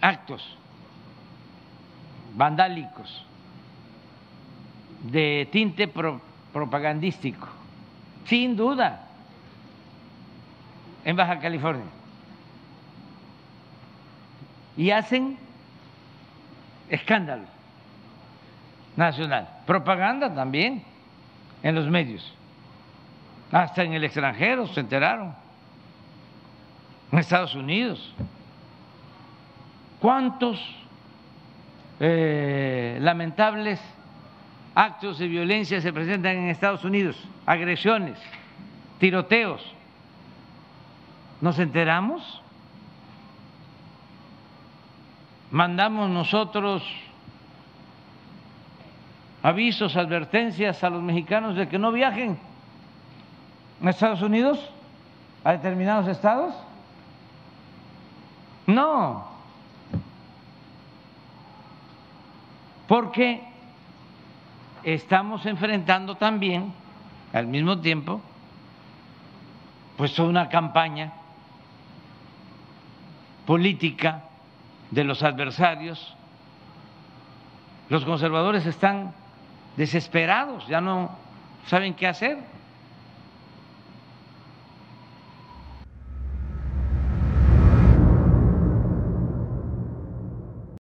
actos vandálicos de tinte propagandístico, sin duda, en Baja California. Y hacen escándalo nacional, propaganda también en los medios, hasta en el extranjero se enteraron, en Estados Unidos. ¿Cuántos eh, lamentables actos de violencia se presentan en Estados Unidos? Agresiones, tiroteos. ¿Nos enteramos? mandamos nosotros avisos, advertencias a los mexicanos de que no viajen a Estados Unidos, a determinados estados? No, porque estamos enfrentando también, al mismo tiempo, pues una campaña política de los adversarios. Los conservadores están desesperados, ya no saben qué hacer.